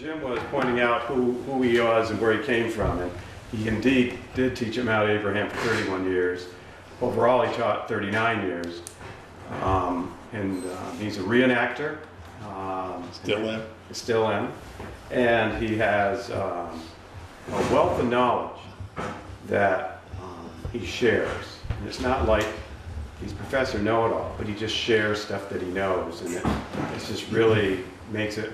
Jim was pointing out who, who he was and where he came from, and he indeed did teach at Mount Abraham for 31 years. Overall, he taught 39 years. Um, and uh, he's a reenactor. Um, Still in? Still in. And he has um, a wealth of knowledge that um, he shares. And it's not like he's Professor Know-It-All, but he just shares stuff that he knows. And it, it just really makes it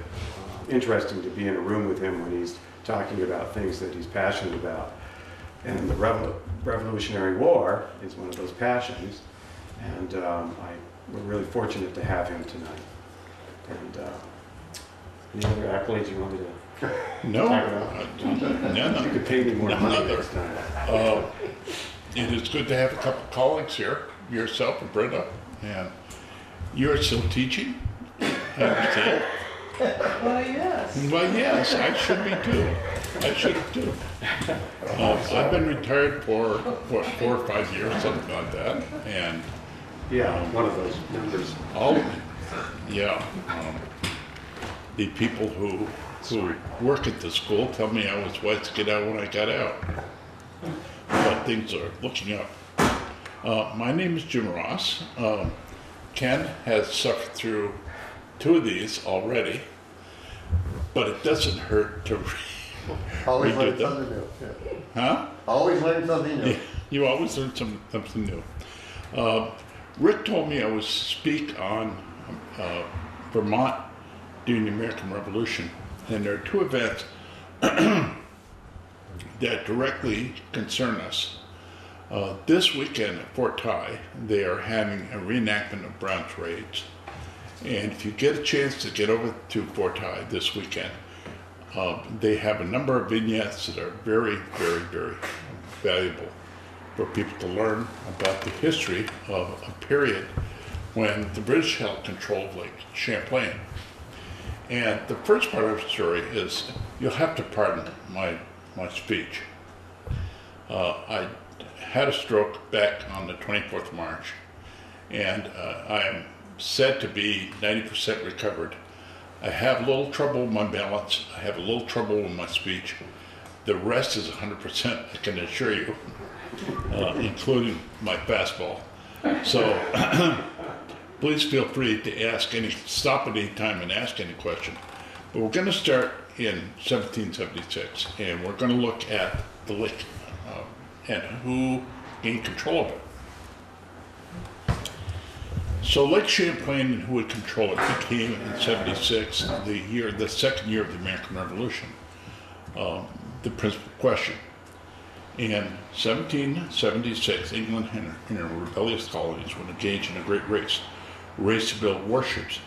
interesting to be in a room with him when he's talking about things that he's passionate about. And the Revol- Revolutionary War is one of those passions. And um, I, we're really fortunate to have him tonight. And uh, any other accolades you want me to? No, Talk about- uh, no, You no. could pay me more money Another. next time. Uh, It is good to have a couple of colleagues here, yourself and Brenda, and you're still teaching, I understand. Why, yes. Well, yes, I should be too. I should too. Uh, I've been retired for, what, four or five years, something like that, and Yeah, one of those numbers. all, yeah. um, The people who, who work at the school tell me I was wise to get out when I got out. But things are looking up. Uh, my name is Jim Ross. Um, Ken has suffered through two of these already, but it doesn't hurt to, Always We learn did that. something new. yeah. huh? Always learn something new. You always learn some, something new. Uh, Rick told me I was speak on uh, Vermont during the American Revolution, and there are two events that directly concern us. Uh, this weekend at Fort Ty, they are having a reenactment of Brown's raids. And if you get a chance to get over to Fort Ty this weekend, uh, they have a number of vignettes that are very, very, very valuable for people to learn about the history of a period when the British held control of Lake Champlain. And the first part of the story is you'll have to pardon my, my speech. Uh, I had a stroke back on the 24th of March, and uh, I am said to be 90% recovered. I have a little trouble with my balance, I have a little trouble with my speech. The rest is 100%, I can assure you, uh, including my fastball. So please feel free to ask any, stop at any time and ask any question. But we're going to start in 1776, and we're going to look at the lake uh, and who gained control of it. So Lake Champlain and who would control it became in 76, the year, the second year of the American Revolution, um, the principal question. In 1776, England and her, rebellious colonies would engage in a great race, race to build warships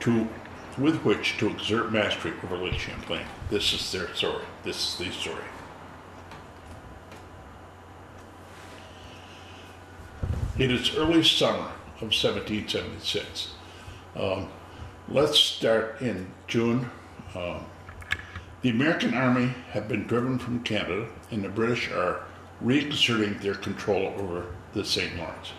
to, with which to exert mastery over Lake Champlain. This is their story. This is the story. It is early summer of 1776. Um, let's start in June. Um, the American Army had been driven from Canada, and the British are reexerting their control over the St. Lawrence.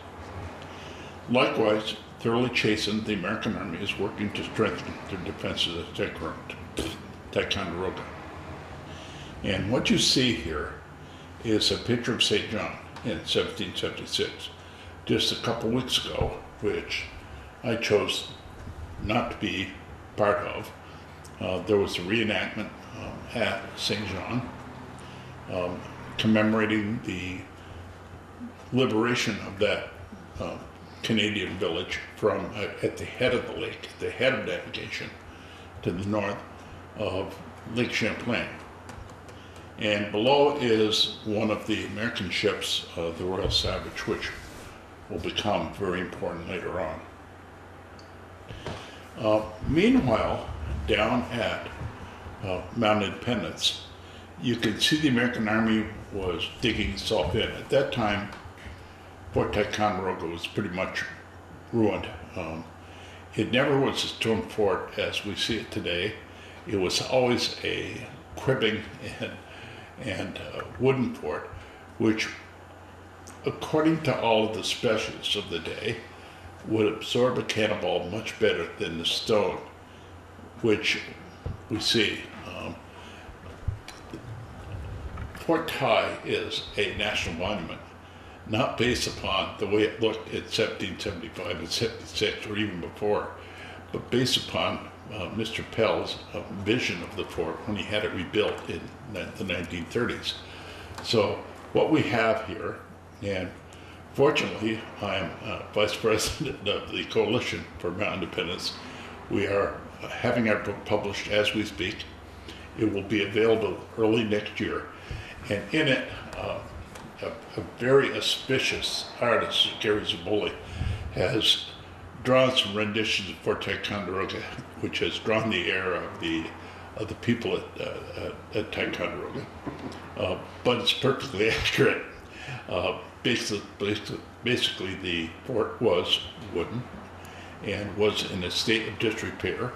Likewise, thoroughly chastened, the American Army is working to strengthen their defenses at Ticonderoga. Ticonderoga. And what you see here is a picture of St. John in 1776 just a couple weeks ago, which I chose not to be part of. Uh, there was a reenactment um, at St. John um, commemorating the liberation of that uh, Canadian village from uh, at the head of the lake, the head of navigation, to the north of Lake Champlain. And below is one of the American ships, uh, the Royal Savage, which will become very important later on. Uh, meanwhile, down at uh, Mount Independence, you can see the American Army was digging itself in. At that time, Fort Ticonderoga was pretty much ruined. Um, it never was a stone fort as we see it today. It was always a cribbing and, and wooden fort, which according to all of the specialists of the day, would absorb a cannonball much better than the stone, which we see. Um, Fort Ty is a national monument, not based upon the way it looked in 1775 and 76 or even before, but based upon uh, Mr. Pell's uh, vision of the fort when he had it rebuilt in the 1930s. So what we have here, and fortunately, I'm uh, vice president of the Coalition for Mount Independence. We are having our book published as we speak. It will be available early next year. And in it, uh, a, a very auspicious artist, Gary Zaboly, has drawn some renditions of Fort Ticonderoga, which has drawn the air of the of the people at, uh, at, at Ticonderoga. Uh, but it's perfectly accurate. Uh, basically, basically, the fort was wooden and was in a state of disrepair,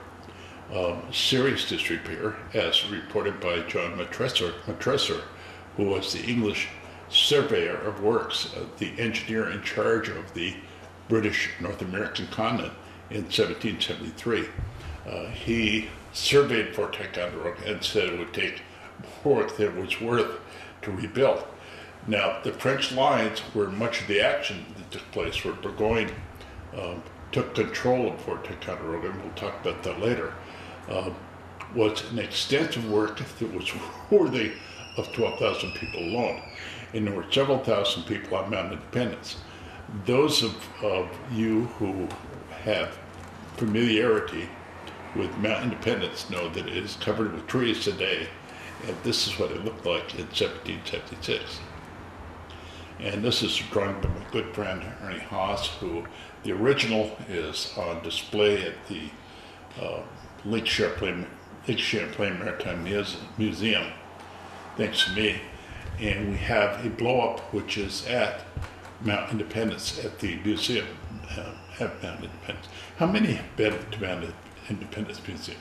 um, serious disrepair, as reported by John Montresor, Montresor, who was the English surveyor of works, uh, the engineer in charge of the British North American continent in 1773. Uh, he surveyed Fort Ticonderoga and said it would take more than it was worth to rebuild. Now, the French lines, where much of the action that took place, where Burgoyne um, took control of Fort Ticonderoga, and we'll talk about that later, um, was an extensive work that was worthy of 12,000 people alone. And there were several thousand people on Mount Independence. Those of, of you who have familiarity with Mount Independence know that it is covered with trees today, and this is what it looked like in 1776. And this is a drawing by my good friend Ernie Haas, who the original is on display at the uh, Lake Champlain, Lake Champlain Maritime Muse- Museum, thanks to me. And we have a blow up which is at Mount Independence at the museum uh, at Mount Independence. How many have been to Mount Independence Museum?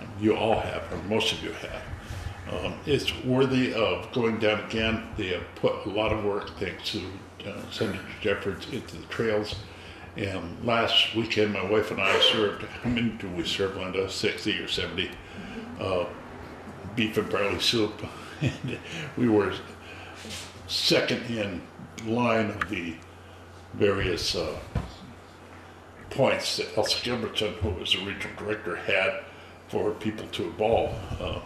Um, you all have, or most of you have. Um, it's worthy of going down again. They have put a lot of work, thanks to uh, Senator Jeffords, into the trails. And last weekend, my wife and I served, how many do we serve, Linda? 60 or 70? Uh, beef and barley soup. and we were second in line of the various uh, points that Elsa Gilbertson, who was the regional director, had for people to evolve. Uh,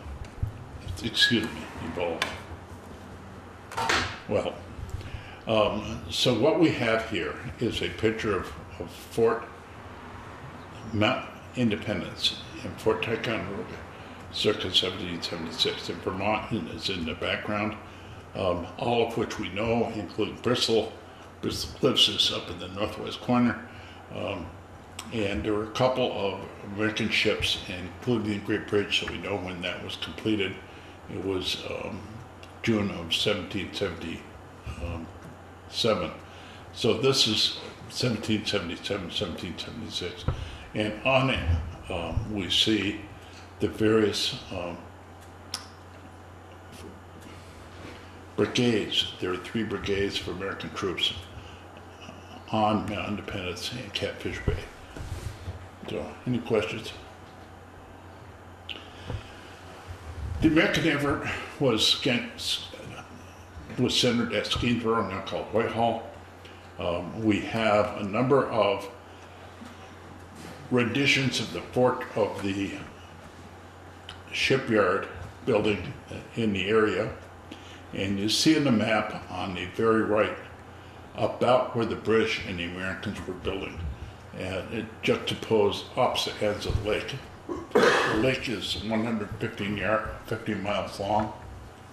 excuse me, evolve. Well, um, so what we have here is a picture of, of Fort Mount Independence in Fort Ticonderoga, circa 1776. And Vermont is in the background, um, all of which we know, including Bristol. Bristol Cliffs is up in the northwest corner. Um, and there were a couple of American ships, including the Great Bridge, so we know when that was completed. It was um, June of 1777. So this is 1777, 1776. And on it, um, we see the various um, brigades. There are three brigades of American troops on Mount Independence and Catfish Bay. So, any questions? The American effort was against, was centered at Skenesboro, now called Whitehall. Um, we have a number of renditions of the fort of the shipyard building in the area. And you see in the map on the very right about where the British and the Americans were building. And it juxtaposed opposite ends of the lake. The lake is 115 yard, 15 miles long,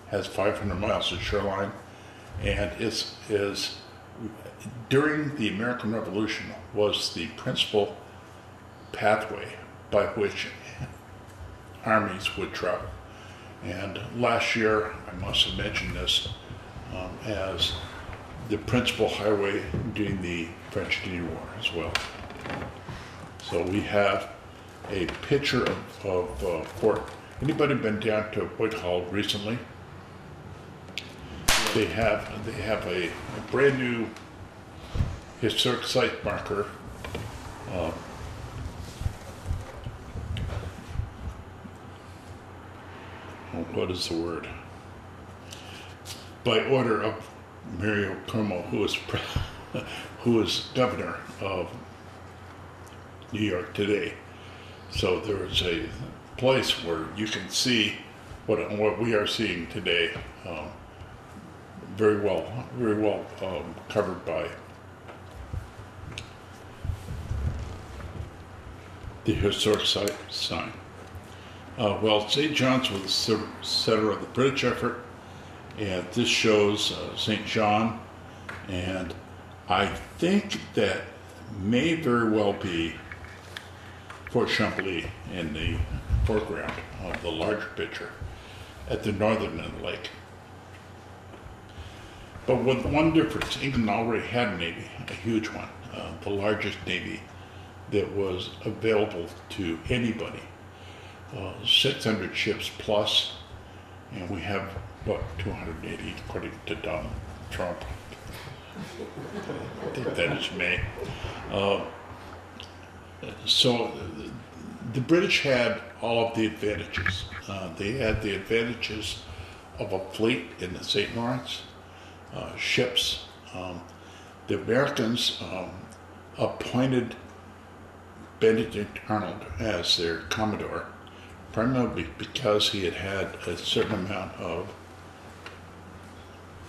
has 500 miles of shoreline, and is is during the American Revolution was the principal pathway by which armies would travel. And last year, I must have mentioned this um, as the principal highway during the French Indian War as well. So we have a picture of, of uh, Fort. Anybody been down to Whitehall recently? They have they have a, a brand new historic site marker. Um, oh, what is the word? By order of Mario Cuomo, who is pre- who is governor of New York today. So there is a place where you can see what what we are seeing today. Um, very well, very well um, covered by the historic site sign. Uh, well, St. John's was the center of the British effort, and this shows uh, St. John, and I think that may very well be Fort Champlain in the foreground of the larger picture at the northern end of the lake. But with one difference, England already had a navy, a huge one, uh, the largest navy that was available to anybody. Uh, 600 ships plus, and we have, what, 280 according to Donald Trump. I think that is me. Uh, so the, British had all of the advantages. Uh, they had the advantages of a fleet in the St. Lawrence, uh, ships. Um, the Americans um, appointed Benedict Arnold as their commodore, primarily because he had had a certain amount of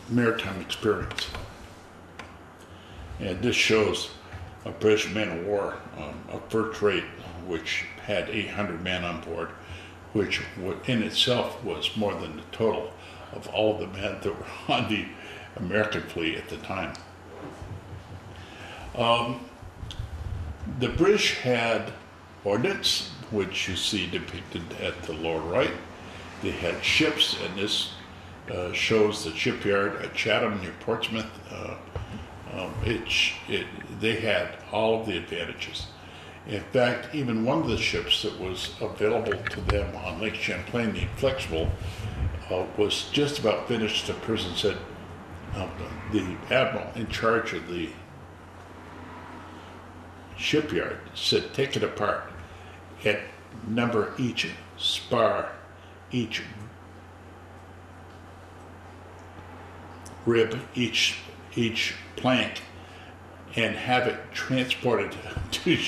maritime experience. And this shows a British man of war, um, a first rate, which had 800 men on board, which in itself was more than the total of all the men that were on the American fleet at the time. Um, the British had ordnance, which you see depicted at the lower right. They had ships, and this uh, shows the shipyard at Chatham near Portsmouth. Uh, um, it, it, they had all of the advantages. In fact, even one of the ships that was available to them on Lake Champlain, the Flexible, uh, was just about finished. The person said, uh, the admiral in charge of the shipyard said, take it apart and number each spar, each rib, each each plank, and have it transported to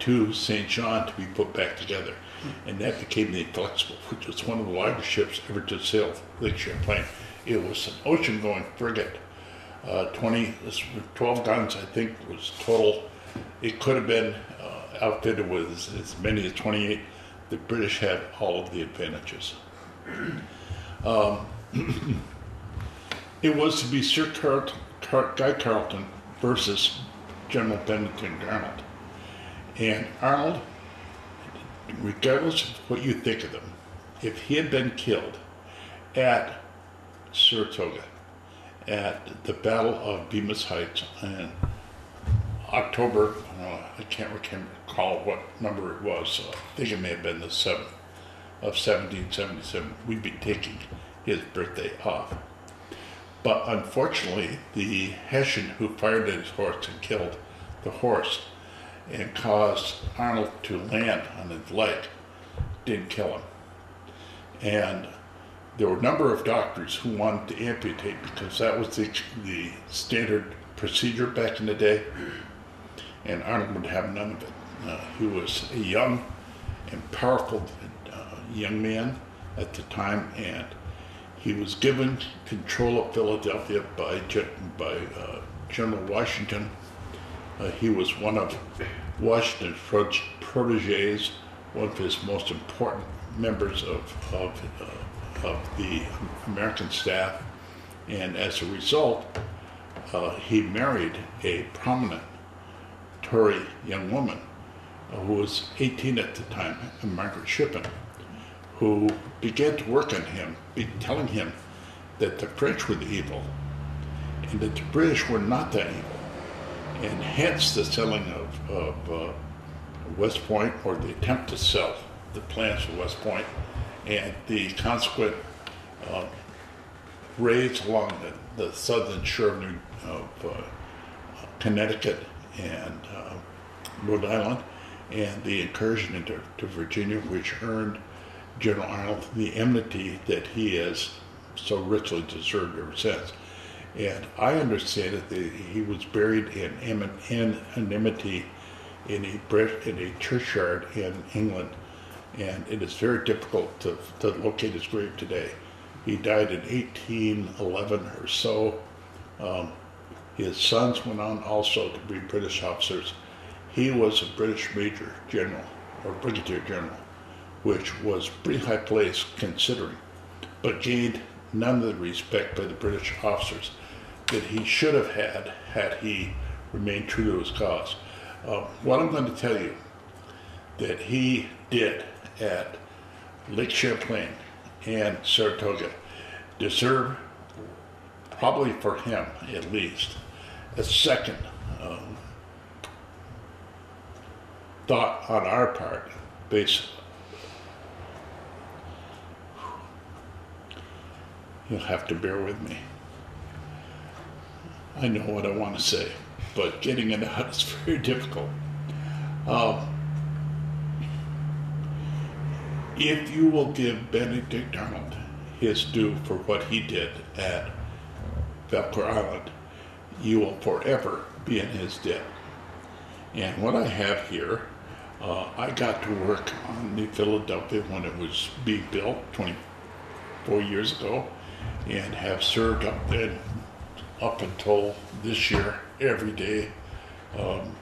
to St. John to be put back together. And that became the Flexible, which was one of the largest ships ever to sail Lake Champlain. It was an ocean-going frigate. Uh, 20, 12 guns, I think, was total. It could have been uh, outfitted with as, many as 28. The British had all of the advantages. Um, it was to be Sir Car- Guy Carleton versus General Benedict Arnold. And Arnold, regardless of what you think of him, if he had been killed at Saratoga, at the Battle of Bemis Heights in October, uh, I can't recall- what number it was, I think it may have been the 7th of 1777, we'd be taking his birthday off. But unfortunately, the Hessian who fired at his horse and killed the horse and caused Arnold to land on his leg didn't kill him. And there were a number of doctors who wanted to amputate because that was the, the standard procedure back in the day. And Arnold would have none of it. Uh, he was a young and powerful uh, young man at the time, and he was given control of Philadelphia by, by uh, General Washington. Uh, he was one of Washington's pro- proteges, one of his most important members of, of, uh, of the American staff. And as a result, uh, he married a prominent Tory young woman uh, who was 18 at the time, Margaret Shippen, who began to work on him, be telling him that the French were the evil and that the British were not that evil. And hence the selling of, of uh, West Point or the attempt to sell the plans for West Point and the consequent uh, raids along the, the southern shore of, New, of uh, Connecticut and uh, Rhode Island, and the incursion into to Virginia, which earned General Arnold the enmity that he has so richly deserved ever since. And I understand that the, he was buried in, anonymity in a in a churchyard in England, and it is very difficult to, to locate his grave today. He died in 1811 or so. Um, his sons went on also to be British officers. He was a British Major General or Brigadier General, which was pretty high place considering, but gained none of the respect by the British officers that he should have had had he remained true to his cause. Uh, what I'm going to tell you that he did at Lake Champlain and Saratoga deserve, probably for him at least, a second um, thought on our part based You'll have to bear with me. I know what I want to say, but getting it out is very difficult. Um, if you will give Benedict Arnold his due for what he did at Valcour Island, you will forever be in his debt. And what I have here, uh, I got to work on the Philadelphia when it was being built 24 years ago and have served up then up until this year every day um,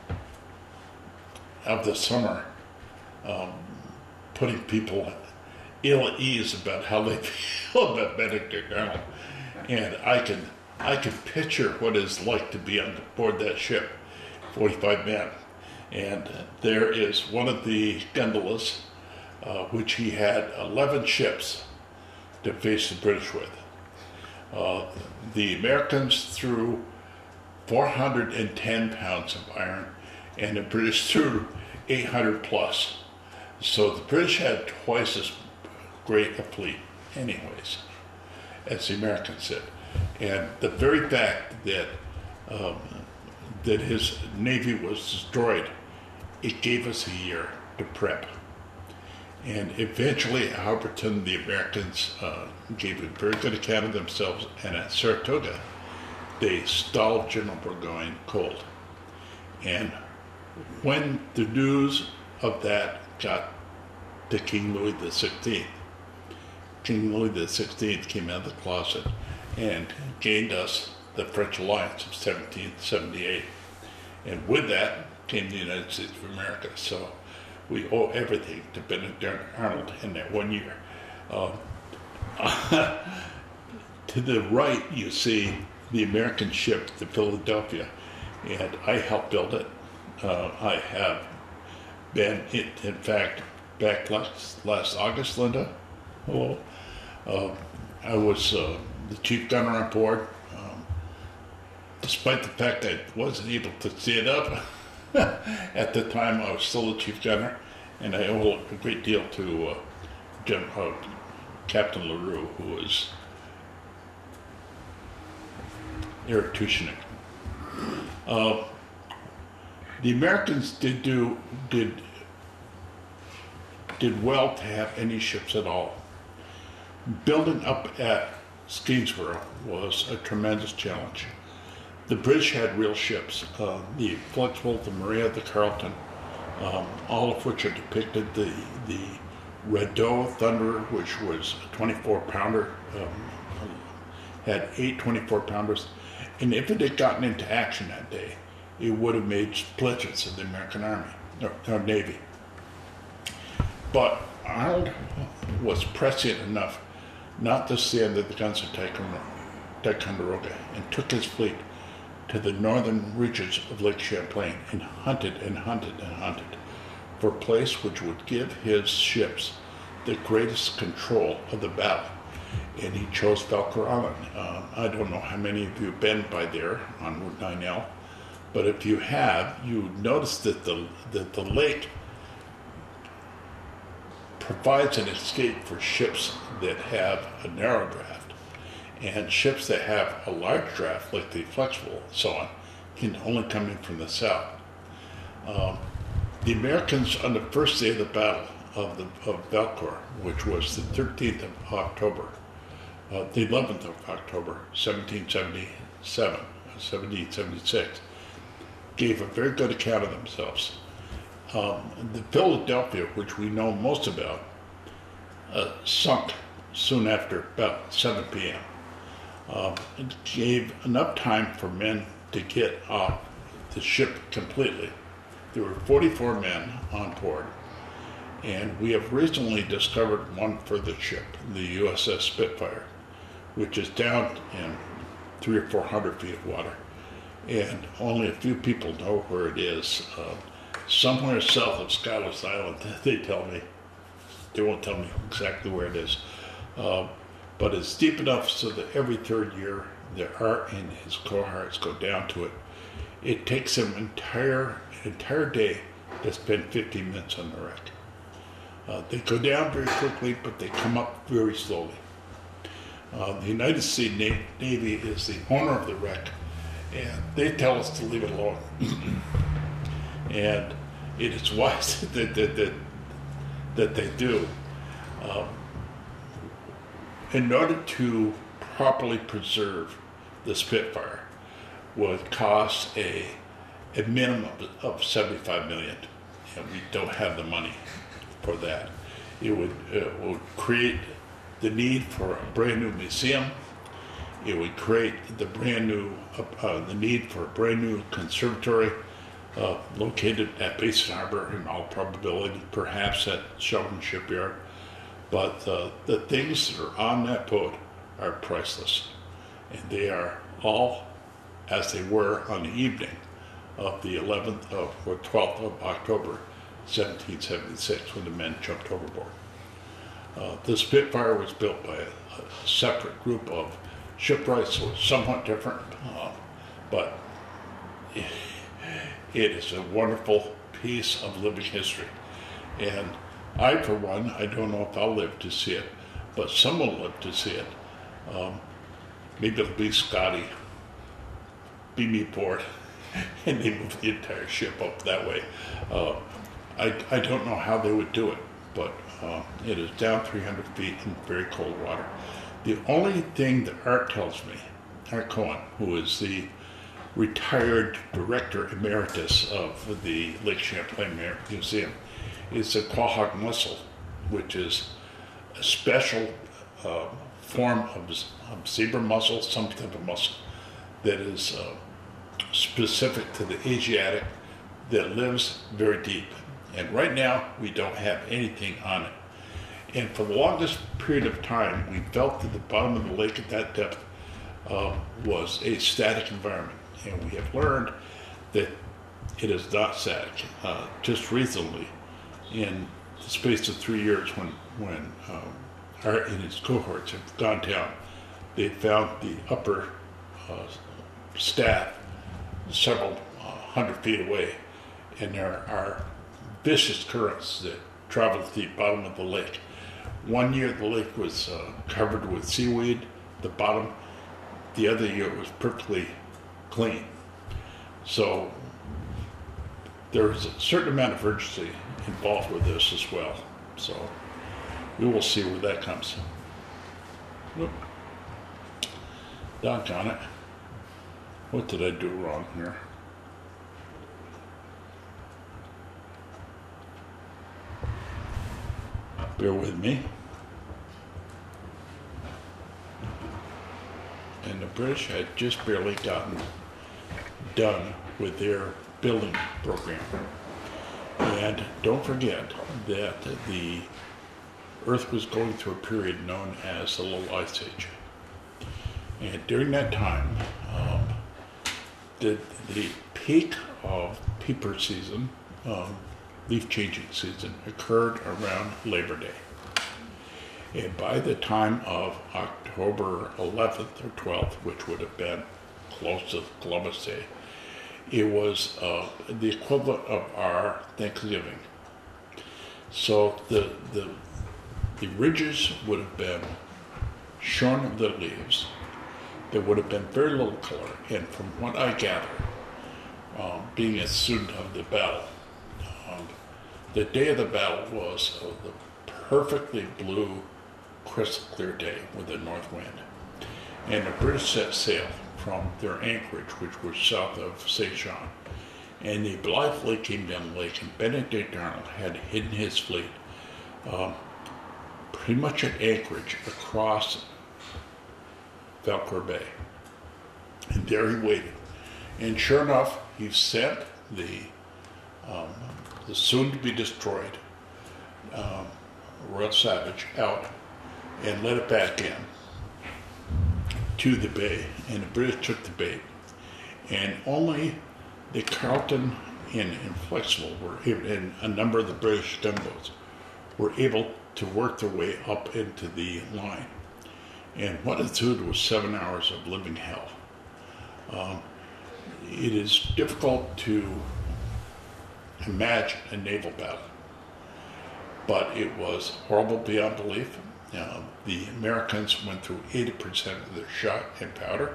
of the summer, um, putting people ill at ease about how they feel about Benedict Arnold, and I can I can picture what it's like to be on board that ship, 45 men, and there is one of the gondolas, uh, which he had 11 ships to face the British with. Uh, the Americans threw 410 pounds of iron, and the British threw 800 plus. So the British had twice as great a fleet, anyways, as the Americans did. And the very fact that um, that his navy was destroyed, it gave us a year to prep. And eventually, Alberton, the Americans uh, gave a very good account of themselves, and at Saratoga, they stalled General Burgoyne cold. And when the news of that got to King Louis XVI, King Louis XVI came out of the closet and gained us the French alliance of 1778. And with that came the United States of America. So we owe everything to Benedict Arnold in that one year. Um, to the right, you see the American ship, the Philadelphia, and I helped build it. Uh, I have been, in, in fact, back last, last August, Linda. Hello. Um, I was uh, the chief gunner on board. Um, despite the fact I wasn't able to stand up at the time, I was still the chief gunner, and I owe a great deal to uh, Gen- uh, Captain LaRue, who was Eric Tushnik. Uh, the Americans did do did did well to have any ships at all. Building up at Skenesboro was a tremendous challenge. The British had real ships, uh, the Flexible, the Maria, the Carleton, um, all of which are depicted. The the radeau Thunder, which was a 24 pounder, um, had eight 24 pounders. And if it had gotten into action that day, it would have made splinters of the American Army or, or Navy. But Arnold was prescient enough not to stand at the guns of Ticonderoga and took his fleet to the northern reaches of Lake Champlain and hunted and hunted and hunted for a place which would give his ships the greatest control of the battle. And he chose Valcour Island. Um, I don't know how many of you have been by there on Route 9L, but if you have, you notice that the, that the lake provides an escape for ships that have a narrow draft. And ships that have a large draft, like the flexible and so on, can only come in from the south. Um, the Americans, on the first day of the battle, of the of Valcour, which was the 13th of October, uh, the 11th of October, 1777, 1776, gave a very good account of themselves. Um, the Philadelphia, which we know most about, uh, sunk soon after about 7 p.m. It gave enough time for men to get off the ship completely. There were 44 men on board, and we have recently discovered one further ship, the USS Spitfire, which is down in three or four hundred feet of water, and only a few people know where it is. Uh, somewhere south of Scotland Island, they tell me. They won't tell me exactly where it is, uh, but it's deep enough so that every third year the Art and his cohorts go down to it. It takes them entire an entire day to spend 15 minutes on the wreck. Uh, they go down very quickly, but they come up very slowly. Uh, the United States Navy is the owner of the wreck, and they tell us to leave it alone. and it is wise that, that, that, that they do. Um, in order to properly preserve the Spitfire, would cost a, a minimum of 75 million, and we don't have the money for that. It would, it would create the need for a brand new museum. It would create the brand new, uh, uh, the need for a brand new conservatory uh, located at Basin Harbor in all probability, perhaps at Shelburne Shipyard. But uh, the things that are on that boat are priceless, and they are all as they were on the evening of the 11th of or 12th of October, 1776, when the men jumped overboard. Uh, the Spitfire was built by a, a separate group of shipwrights, so it's somewhat different, uh, but it, it is a wonderful piece of living history. And I, for one, I don't know if I'll live to see it, but someone will live to see it. Um, maybe it'll be Scotty, be me port, and they move the entire ship up that way. Uh, I, I don't know how they would do it, but uh, it is down 300 feet in very cold water. The only thing that Art tells me, Art Cohn, who is the retired director emeritus of the Lake Champlain Museum, is a quagga mussel, which is a special uh, form of, of zebra mussel, some type of mussel that is uh, specific to the Asiatic that lives very deep. And right now, we don't have anything on it. And for the longest period of time, we felt that the bottom of the lake at that depth uh, was a static environment. And we have learned that it is not static. Uh, just recently, in the space of three years, when, when um, Art and his cohorts have gone down, they found the upper uh, staff several uh, hundred feet away, and there are vicious currents that travel to the bottom of the lake. One year the lake was uh, covered with seaweed, the bottom. The other year it was perfectly clean. So there is a certain amount of urgency involved with this as well. So we will see where that comes. Whoop. on it. What did I do wrong here? Bear with me. And the British had just barely gotten done with their building program. And don't forget that the Earth was going through a period known as the Little Ice Age. And during that time, um, the, the peak of peeper season, um, leaf changing season, occurred around Labor Day. And by the time of October 11th or 12th, which would have been close to Columbus Day, it was uh, the equivalent of our Thanksgiving. So the, the, the ridges would have been shorn of their leaves. There would have been very little color. And from what I gather, um, being a student of the battle, um, the day of the battle was uh, the perfectly blue, crystal clear day with a north wind. And the British set sail from their anchorage, which was south of St. John. And they blithely came down the lake, and Benedict Arnold had hidden his fleet um, pretty much at anchorage across Valcour Bay. And there he waited. And sure enough, he sent the, um, the soon to be destroyed um, Royal Savage out and let it back in to the bay. And the British took the bait. And only the Carleton and Inflexible were and a number of the British gunboats were able to work their way up into the line. And what ensued was seven hours of living hell. Um, it is difficult to imagine a naval battle, but it was horrible beyond belief. Uh, the Americans went through 80% of their shot and powder.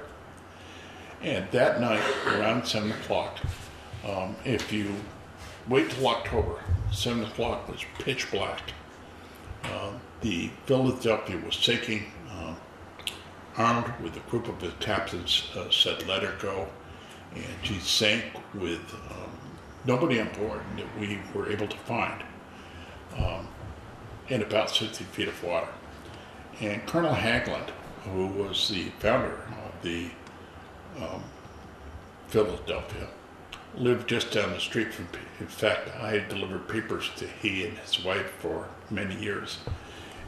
And that night, around 7 o'clock, um, if you wait till October, 7 o'clock was pitch black. Um, the Philadelphia was sinking. Um, Arnold, with a group of his captains, uh, said, let her go. And she sank with um, nobody on board that we were able to find in about 60 feet of water. And Colonel Hagglund, who was the founder of the um, Philadelphia, lived just down the street from. In fact, I delivered papers to he and his wife for many years.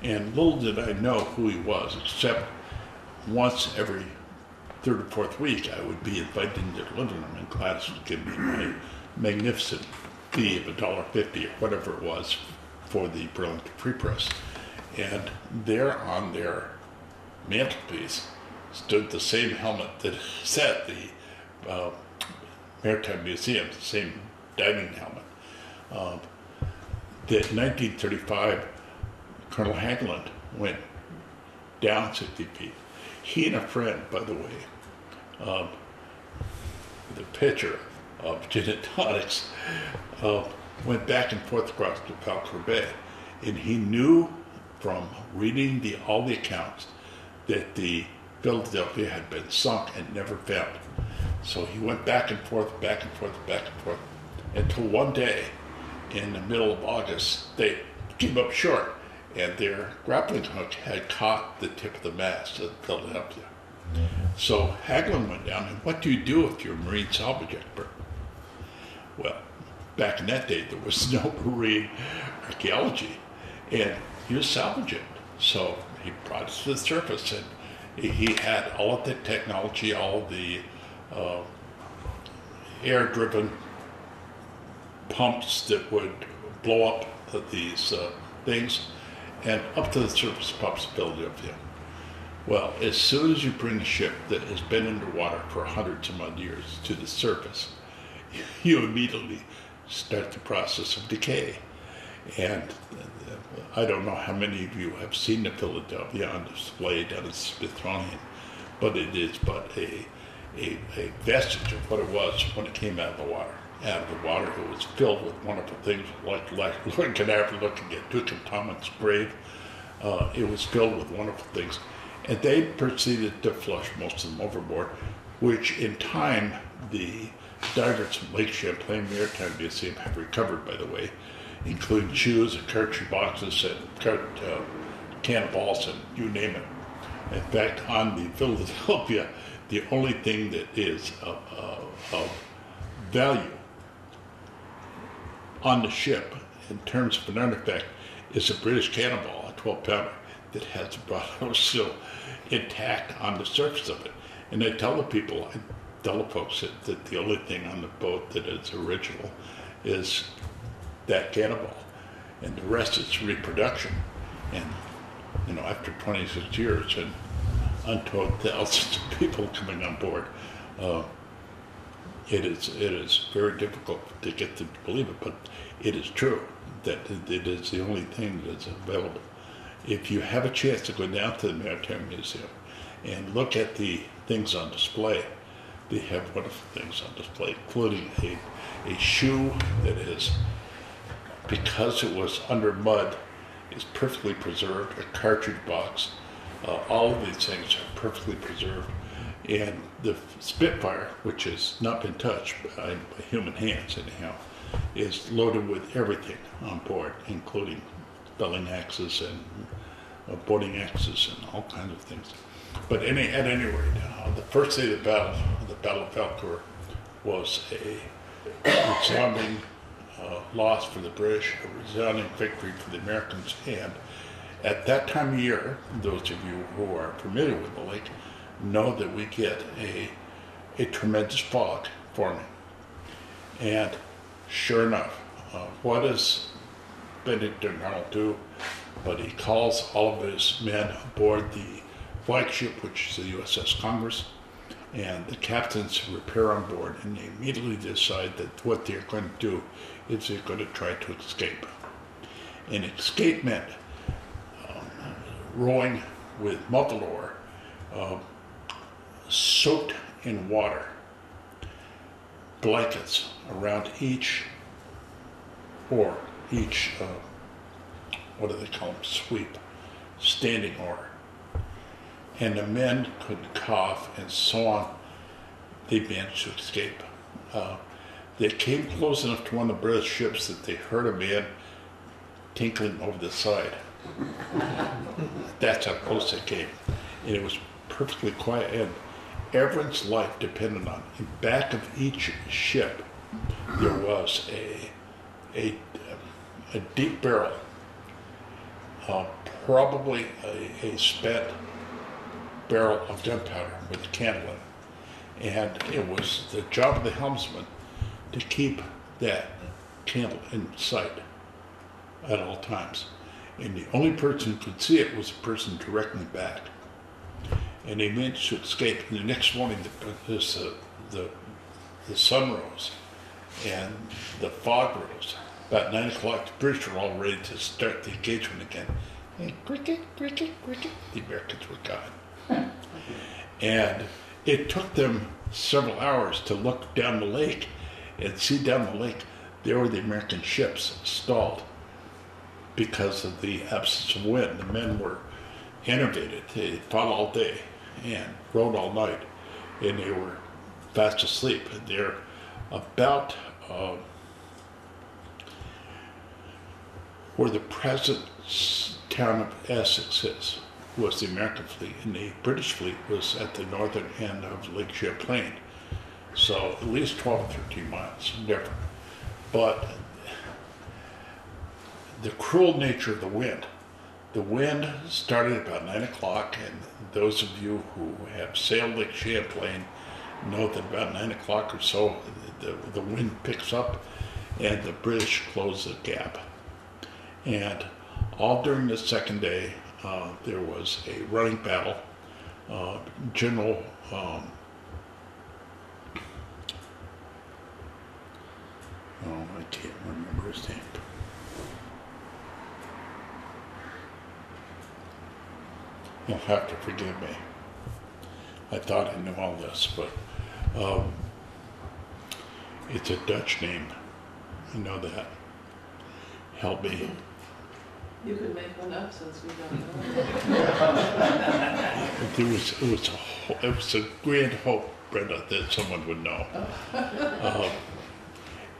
And little did I know who he was, except once every third or fourth week, I would be invited into their living room, and Gladys would give me my magnificent fee of a dollar fifty or whatever it was for the Burlington Free Press. And there on their mantelpiece stood the same helmet that is at the uh, Maritime Museum, the same diving helmet. Um, that in 1935, Colonel Hagglund went down 60 feet. He and a friend, by the way, um, the pitcher of gin and tonics, uh, went back and forth across the Valcour Bay. And he knew from reading the, all the accounts that the Philadelphia had been sunk and never found. So he went back and forth, back and forth, back and forth, until one day in the middle of August, they came up short and their grappling hook had caught the tip of the mast of Philadelphia. So Hagglund went down, and what do you do if you're a marine salvage expert? Well, back in that day, there was no marine archaeology, and he was salvaging. So he brought it to the surface, and he had all of the technology, all the uh, air-driven pumps that would blow up these uh, things, and up to the surface built of Philadelphia. Well, as soon as you bring a ship that has been underwater for hundreds of years to the surface, you immediately start the process of decay. And I don't know how many of you have seen the Philadelphia on display down at Smithsonian, but it is but a, a, a vestige of what it was when it came out of the water. Out of the water, it was filled with wonderful things like, like Lincoln after looking at Tutankhamun's grave. Uh, it was filled with wonderful things. And they proceeded to flush most of them overboard, which in time the divers from Lake Champlain Maritime Museum have recovered, by the way, including shoes and cartridge boxes and cart, uh, cannonballs and you name it. In fact, on the Philadelphia, the only thing that is of, of, of value on the ship in terms of an artifact is a British cannonball, a 12 pounder, that has the bottom still intact on the surface of it. And I tell the people, I tell the folks that, that the only thing on the boat that is original is that cannibal. and the rest is reproduction. And you know, after 26 years and untold thousands of people coming on board, uh, it is it is very difficult to get them to believe it, but it is true that it is the only thing that's available. If you have a chance to go down to the Maritime Museum and look at the things on display, they have wonderful things on display, including a, a shoe that is because it was under mud, is perfectly preserved. A cartridge box, uh, all of these things are perfectly preserved. And the Spitfire, which has not been touched by, by human hands anyhow, is loaded with everything on board, including felling axes and uh, boarding axes and all kinds of things. But any, at any rate, uh, the first day of the battle, the Battle of Valcour, was a resounding uh, loss for the British, a resounding victory for the Americans. And at that time of year, those of you who are familiar with the lake know that we get a, a tremendous fog forming. And sure enough, uh, what does Benedict Arnold do? But he calls all of his men aboard the flagship, which is the USS Congress, and the captains repair on board, and they immediately decide that what they're going to do is they're going to try to escape. And escape meant um, rowing with muffled uh, soaked in water, blankets around each oar, each, uh, what do they call them, sweep, standing oar. And the men could cough and so on. They managed to escape. Uh, they came close enough to one of the British ships that they heard a man tinkling over the side. That's how close they came. And it was perfectly quiet. And everyone's life depended on it. In back of each ship, there was a, a, a deep barrel, uh, probably a, a spent barrel of gunpowder with a candle in it. And it was the job of the helmsman to keep that candle in sight at all times. And the only person who could see it was the person directly back. And they managed to escape. And the next morning, the, this, uh, the, the sun rose and the fog rose. About nine o'clock, the British were all ready to start the engagement again. And cricket, cricket, cricket, the Americans were gone. And it took them several hours to look down the lake and see down the lake. There were the American ships stalled because of the absence of wind. The men were innovated. They fought all day and rowed all night, and they were fast asleep. They're about uh, where the present town of Essex is was the American fleet, and the British fleet was at the northern end of Lake Champlain. So at least 12 or 13 miles different. But the cruel nature of the wind. The wind started about 9 o'clock, and those of you who have sailed Lake Champlain know that about 9 o'clock or so, the, the wind picks up and the British close the gap. And all during the second day, uh, there was a running battle. Uh, General um, oh, I can't remember his name. You'll have to forgive me. I thought I knew all this, but um, it's a Dutch name. I know that. Help me. You could make one up since we don't know. It was, it was, a, it was a grand hope, Brenda, that someone would know. Um,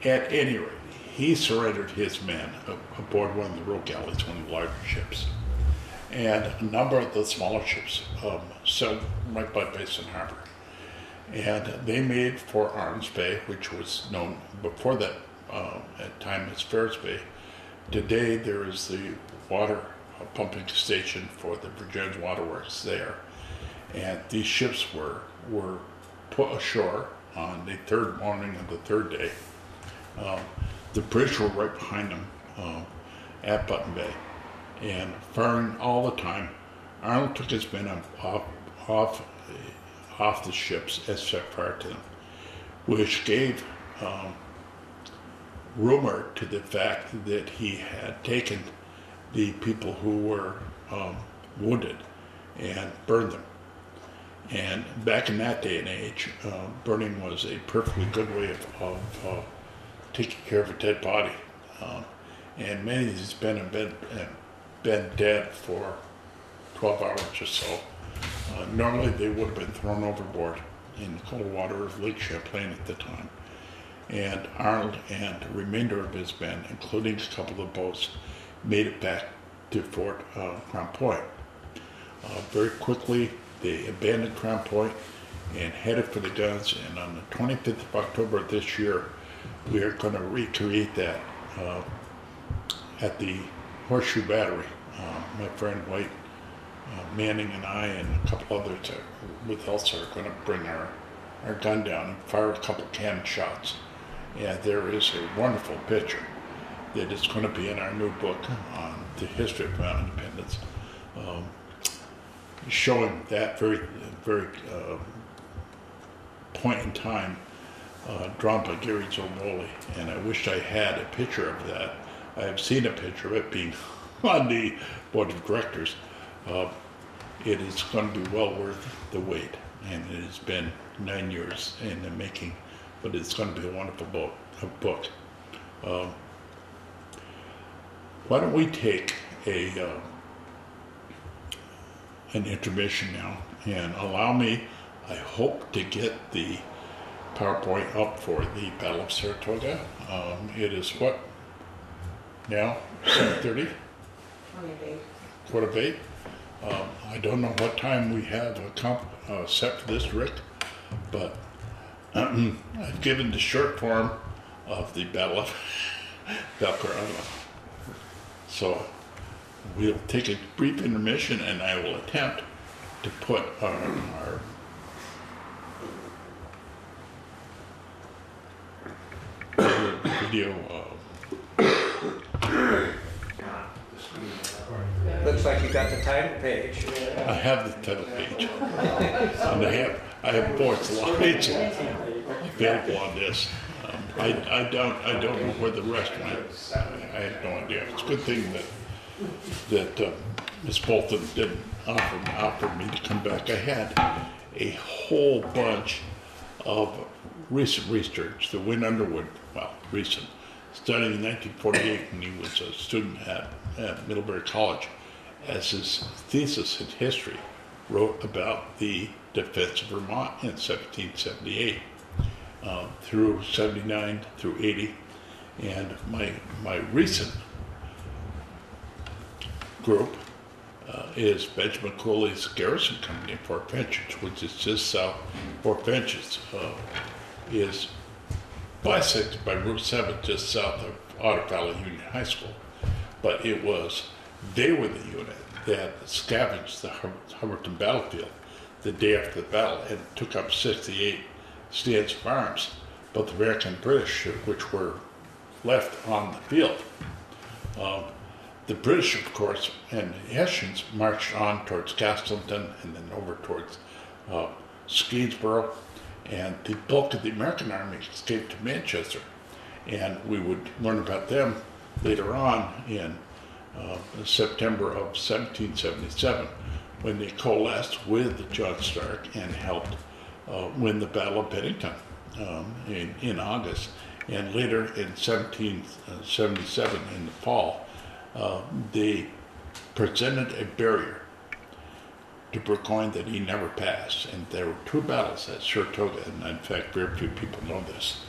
At any rate, he surrendered his men aboard one of the row galleys, one of the larger ships. And a number of the smaller ships um, sailed right by Basin Harbor. And they made for Arms Bay, which was known before that uh, at time as Ferris Bay. Today, there is the water pumping station for the Vergennes Waterworks there. And these ships were, were put ashore on the third morning of the third day. Um, the British were right behind them uh, at Button Bay and firing all the time. Arnold took his men off, off, off the ships as set fire to them, which gave um, rumor to the fact that he had taken the people who were um, wounded and burned them. And back in that day and age, uh, burning was a perfectly good way of, of uh, taking care of a dead body. Um, and many of these men been, uh, been dead for 12 hours or so. Uh, normally, they would have been thrown overboard in the cold water of Lake Champlain at the time. And Arnold and the remainder of his men, including a couple of boats, made it back to Fort uh, Point. Uh, very quickly, they abandoned Crown Point and headed for the guns. And on the 25th of October this year, we are going to recreate that uh, at the Horseshoe Battery. Uh, my friend White uh, Manning and I and a couple others with us are going to bring our, our gun down and fire a couple cannon shots. And there is a wonderful picture that is going to be in our new book on the history of Mount Independence, um, showing that very, very uh, point in time uh, drawn Gary Zaboly. And I wish I had a picture of that. I have seen a picture of it being on the board of directors. Uh, it is going to be well worth the wait, and it has been nine years in the making, but it's going to be a wonderful book. A book. Um, why don't we take a uh, an intermission now and allow me? I hope to get the PowerPoint up for the Battle of Saratoga. Um, it is what now? Seven thirty. Quarter of eight. Um, I don't know what time we have a comp, uh, set for this, Rick, but I've given the short form of the Battle of Valparaiso. So we'll take a brief intermission and I will attempt to put our, our video, uh, Looks like you got the title page. I have the title page. And I have, I have board slides available on this. Um, I, I don't, I don't know where the rest went. I I have no idea. It's a good thing that, that uh, Ms. Bolton didn't offer, offer me to come back. I had a whole bunch of recent research that Win Underwood, well, recent, studying in 1948 when he was a student at, at Middlebury College, as his thesis in history, wrote about the defense of Vermont in 1778 uh, through 79 through 80. And my, my recent group uh, is Benjamin Cooley's Garrison Company in Fort Vengeance, which is just south. Fort Vengeance uh, is bisected by Route 7 just south of Otter Valley Union High School. But it was, they were the unit that scavenged the Hum- Hubbardton battlefield the day after the battle and took up 68 stands of arms, both American and British, which were left on the field. Um, the British, of course, and Hessians marched on towards Castleton and then over towards uh, and the bulk of the American army escaped to Manchester. And we would learn about them later on in uh, September of 1777 when they coalesced with John Stark and helped uh, win the Battle of Bennington um, in, in August. And later in 1777, in the fall, uh, they presented a barrier to Burgoyne that he never passed. And there were two battles at Saratoga, and in fact, very few people know this.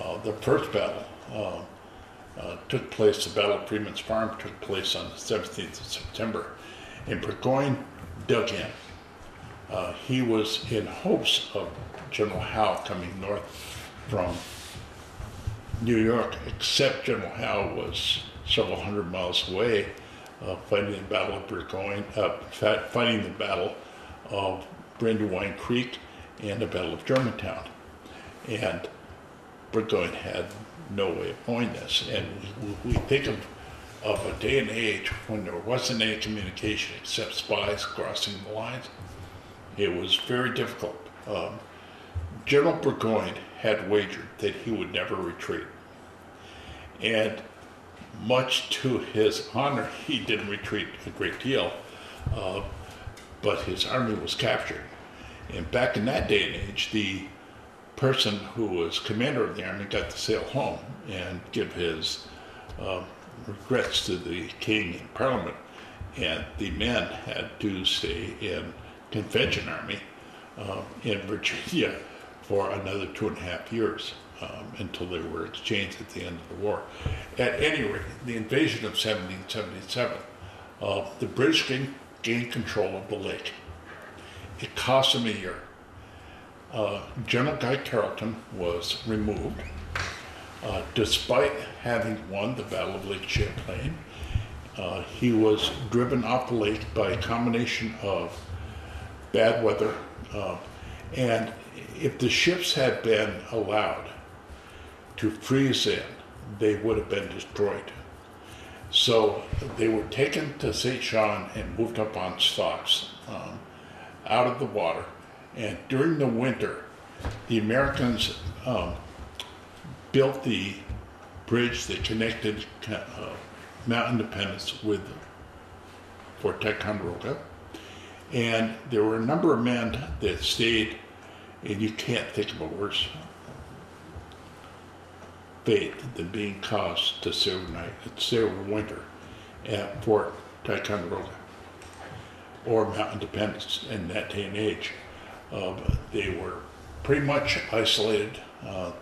Uh, the first battle uh, uh, took place, the Battle of Freeman's Farm took place on the 17th of September, and Burgoyne dug in. Uh, he was in hopes of General Howe coming north from New York, except General Howe was several hundred miles away, uh, fighting the Battle of Burgoyne, uh, fighting the Battle of Brandywine Creek and the Battle of Germantown. And Burgoyne had no way of knowing this. And we, we think of, of a day and age when there wasn't any communication except spies crossing the lines. It was very difficult. Um, General Burgoyne had wagered that he would never retreat. And much to his honor, he didn't retreat a great deal, uh, but his army was captured. And back in that day and age, the person who was commander of the army got to sail home and give his uh, regrets to the king and parliament, and the men had to stay in convention army uh, in Virginia for another two and a half years um, until they were exchanged at the end of the war. At any rate, the invasion of 1777, uh, the British gained, gained control of the lake. It cost them a year. Uh, General Guy Carleton was removed. Uh, despite having won the Battle of Lake Champlain, uh, he was driven off the lake by a combination of bad weather, uh, and if the ships had been allowed to freeze in, they would have been destroyed. So they were taken to St. John and moved up on stocks um, out of the water. And during the winter, the Americans um, built the bridge that connected uh, Mount Independence with Fort Ticonderoga. And there were a number of men that stayed, and you can't think of a worse fate than being caused to serve night, serve winter at Fort Ticonderoga or Mount Independence in that day and age. Uh, they were pretty much isolated. Uh,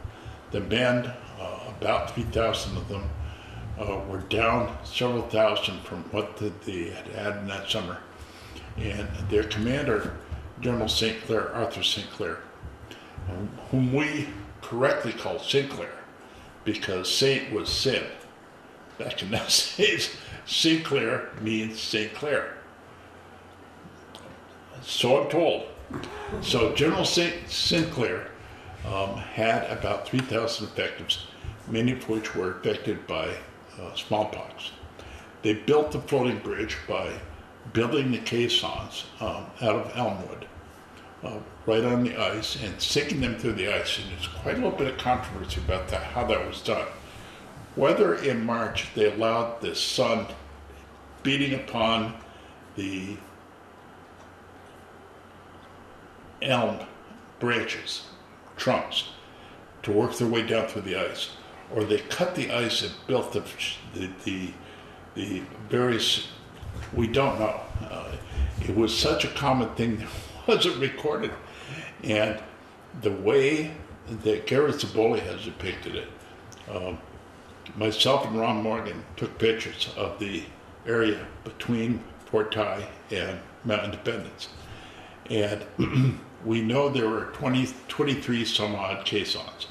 the band, uh, about 3,000 of them, uh, were down several thousand from what the, they had had in that summer. And their commander, General St. Clair, Arthur St. Clair, whom we correctly called Sinclair, because Saint was sin. Back in those days, Sinclair means St. Clair. So I'm told. So General St. Sinclair um, had about 3,000 effectives, many of which were affected by uh, smallpox. They built the floating bridge by building the caissons um, out of elmwood uh, right on the ice and sinking them through the ice. And there's quite a little bit of controversy about that, how that was done. Whether in March they allowed the sun beating upon the elm branches, trunks, to work their way down through the ice, or they cut the ice and built the the the, the various. We don't know. Uh, it was such a common thing wasn't recorded, and the way that Gary Zaboly has depicted it. Um, myself and Ron Morgan took pictures of the area between Fort Ty and Mount Independence. And we know there were 20, 23 some odd caissons,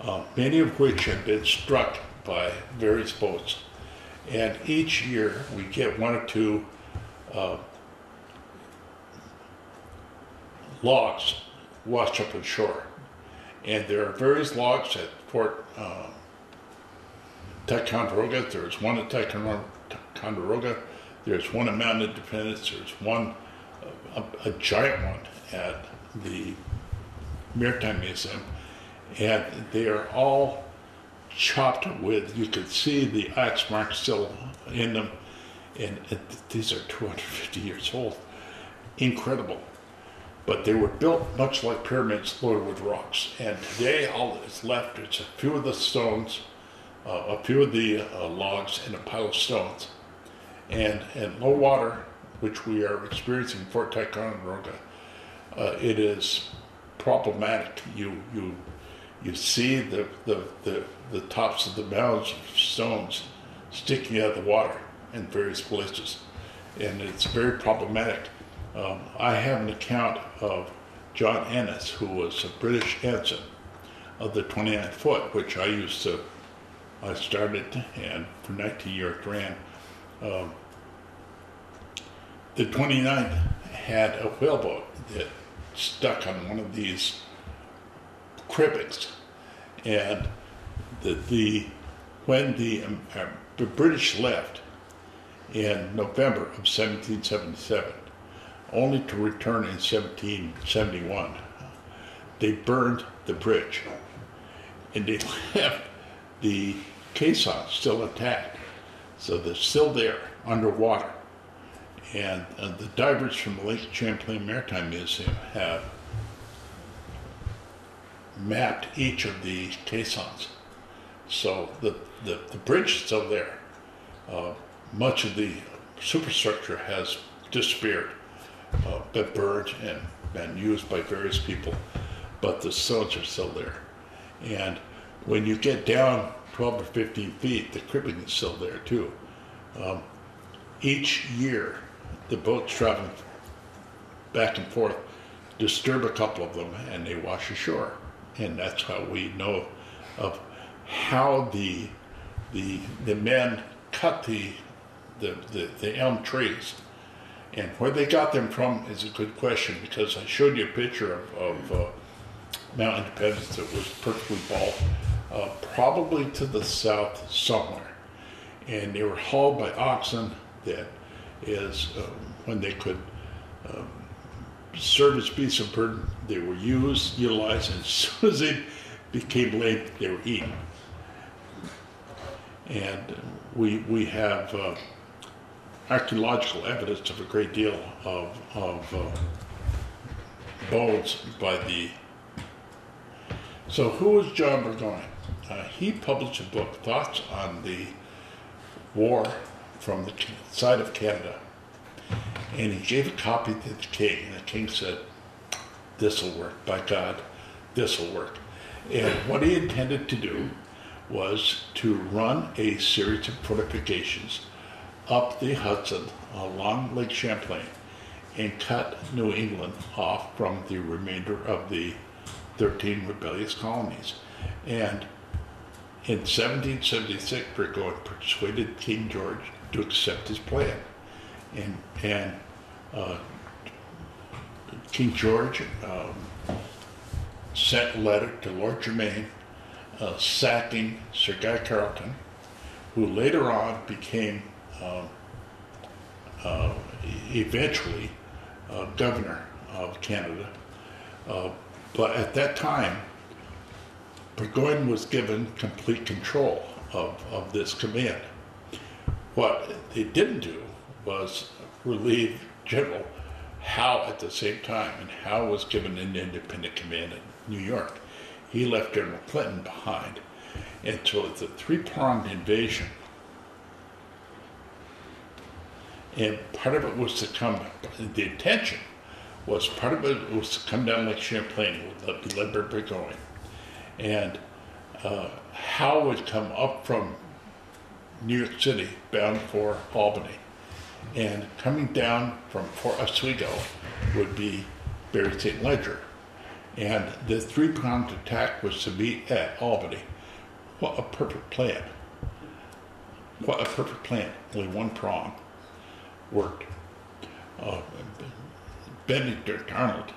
uh, many of which had been struck by various boats. And each year we get one or two uh, logs washed up on shore. And there are various logs at Fort uh, Ticonderoga. There's one at Ticonderoga. There's one at Mount Independence. There's one, a, a giant one at the Maritime Museum. And they are all chopped with, you can see the axe marks still in them. And it, these are 250 years old. Incredible. But they were built much like pyramids loaded with rocks. And today, all that's left is a few of the stones, uh, a few of the uh, logs, and a pile of stones. And in low water, which we are experiencing in Fort Ticonderoga, uh, it is problematic. You you you see the, the, the, the tops of the mounds of stones sticking out of the water in various places, and it's very problematic. Um, I have an account of John Ennis, who was a British ensign of the 29th Foot, which I used to, I started and for 19 years ran. Um, the 29th had a whaleboat that stuck on one of these cribbecs, and the, the when the, um, uh, the British left in November of 1777, only to return in 1771, they burned the bridge, and they left the caisson still intact, so they're still there underwater. And uh, the divers from the Lake Champlain Maritime Museum have mapped each of the caissons. So the, the, the bridge is still there, uh, much of the superstructure has disappeared, uh, been burned and been used by various people, but the stones are still there. And when you get down 12 or 15 feet, the cribbing is still there too. Um, each year, the boats traveling back and forth disturb a couple of them and they wash ashore. And that's how we know of how the the the men cut the the, the, the elm trees. And where they got them from is a good question because I showed you a picture of, of uh, Mount Independence that was perfectly bald, uh, probably to the south somewhere. And they were hauled by oxen that is uh, when they could um, serve as beasts of burden, they were used, utilized, and as soon as they became lame, they were eaten. And we, we have uh, archaeological evidence of a great deal of, of uh, bones by the. So, who was John Burgoyne? Uh, he published a book, Thoughts on the War from the side of Canada. And he gave a copy to the king, and the king said, This'll work, by God, this'll work. And what he intended to do was to run a series of fortifications up the Hudson along Lake Champlain and cut New England off from the remainder of the 13 rebellious colonies. And in 1776, Burgoyne persuaded King George to accept his plan. And, and uh, King George um, sent a letter to Lord Germain uh, sacking Sir Guy Carleton, who later on became eventually uh, governor of Canada. Uh, but at that time, Burgoyne was given complete control of, of this command. What they didn't do was relieve General Howe at the same time, and Howe was given an independent command in New York. He left General Clinton behind. And so it's a three pronged invasion. And part of it was to come, the intention was part of it was to come down Lake Champlain led by Burgoyne. And uh, would come up from New York City bound for Albany. And coming down from Fort Oswego would be Barry St. Leger. And the three pronged attack was to meet at Albany. What a perfect plan. What a perfect plan. Only one prong worked. Uh, Benedict Arnold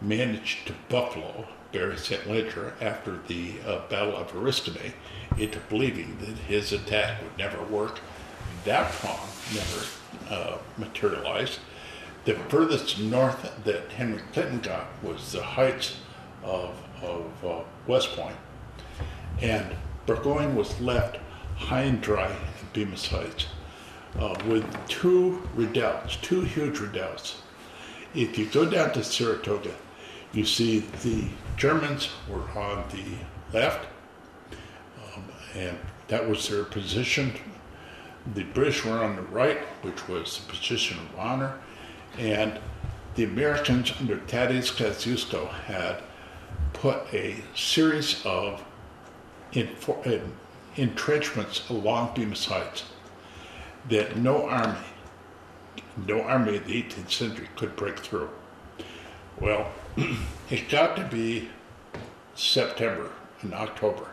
managed to buffalo Barry St. Leger after the uh, Battle of Oriskany into believing that his attack would never work. That prong never uh, materialized. The furthest north that Henry Clinton got was the heights of, of uh, West Point. And Burgoyne was left high and dry at Bemis Heights uh, with two redoubts, two huge redoubts. If you go down to Saratoga, you see the Germans were on the left, um, and that was their position. The British were on the right, which was the position of honor, and the Americans under Thaddeus Kosciuszko had put a series of entrenchments along Bemis Heights that no army, no army of the 18th century could break through. Well, it got to be September and October.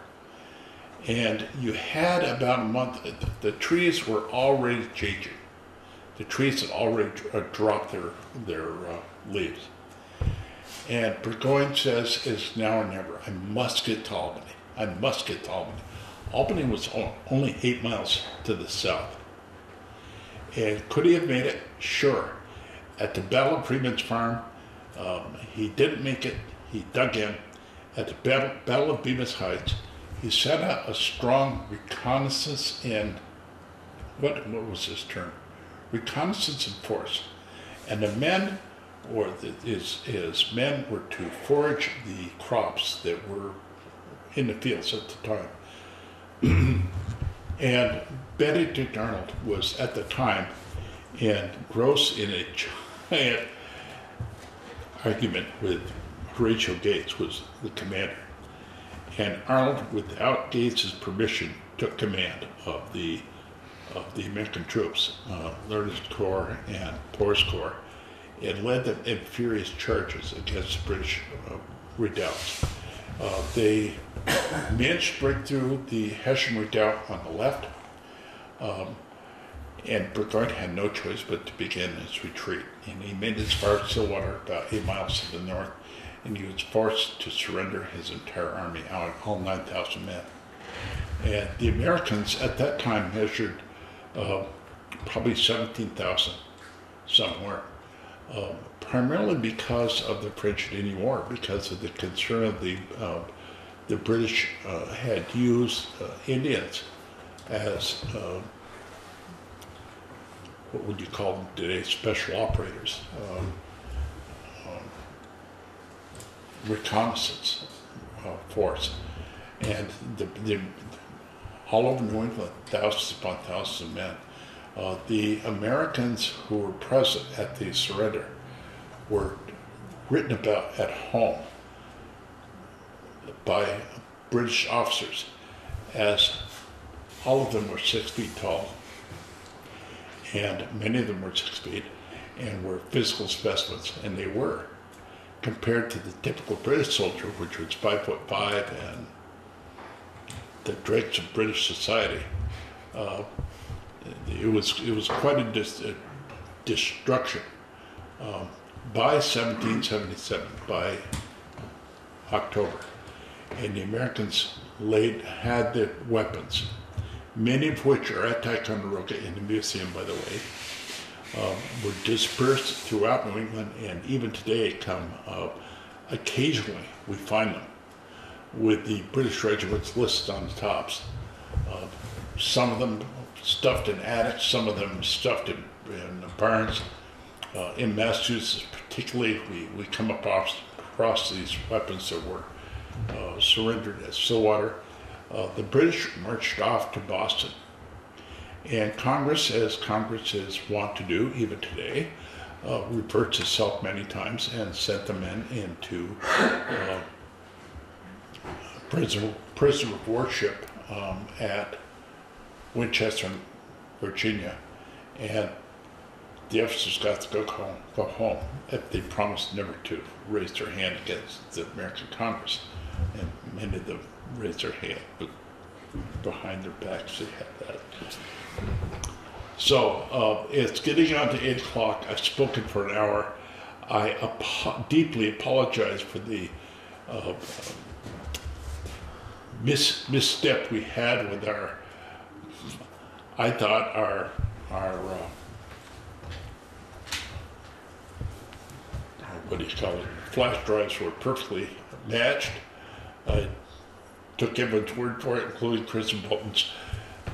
And you had about a month, the trees were already changing. The trees had already uh, dropped their, their uh, leaves. And Burgoyne says, it's now or never. I must get to Albany. I must get to Albany. Albany was only eight miles to the south. And could he have made it? Sure. At the Battle of Freeman's Farm, um, he didn't make it. He dug in. At the Battle, Battle of Bemis Heights, he sent out a strong reconnaissance and what, what was his term? Reconnaissance and force. And the men, or the, his, his men, were to forage the crops that were in the fields at the time. And Benedict Arnold was at the time in gross in a giant argument with Horatio Gates, was the commander. And Arnold, without Gates's permission, took command of the of the American troops, uh, Learned's Corps and Poor's Corps, and led them in furious charges against the British uh, redoubts. Uh, they managed to break through the Hessian redoubt on the left, um, and Burgoyne had no choice but to begin his retreat. And he made as far as Stillwater, about eight miles to the north, and he was forced to surrender his entire army all 9,000 men. And the Americans at that time measured uh, probably 17,000 somewhere, uh, primarily because of the French and Indian War, because of the concern of the uh, the British uh, had used uh, Indians as what would you call them today? Special operators, um, um, reconnaissance uh, force, and the, the all over New England, thousands upon thousands of men. Uh, the Americans who were present at the surrender were written about at home by British officers as all of them were six feet tall, and many of them were six feet, and were physical specimens, and they were, compared to the typical British soldier, which was five foot five and the dregs of British society. Uh, it was it was quite a, dis- a destruction. Um, by 1777, by October, and the Americans laid had the weapons, many of which are at Ticonderoga in the museum, by the way, um, were dispersed throughout New England, and even today come uh, occasionally we find them with the British regiments listed on the tops. Uh, some of them stuffed in attics, some of them stuffed in, in barns. Uh, in Massachusetts, particularly, we, we come across, across these weapons that were uh, surrendered at Stillwater. Uh, the British marched off to Boston. And Congress, as Congress is wont to do even today, uh, reverts itself many times and sent the men into uh, prisoner, prisoner of worship um, at Winchester, Virginia, and the officers got to go home, go home if they promised never to raise their hand against the American Congress. And many of them raised their hand, but behind their backs they had that. So uh, it's getting on to eight o'clock. I've spoken for an hour. I deeply apologize for the uh, mis- misstep we had with our, I thought our, our, uh, what do you call it, flash drives were perfectly matched. I took everyone's word for it, including Chris and Bolton's.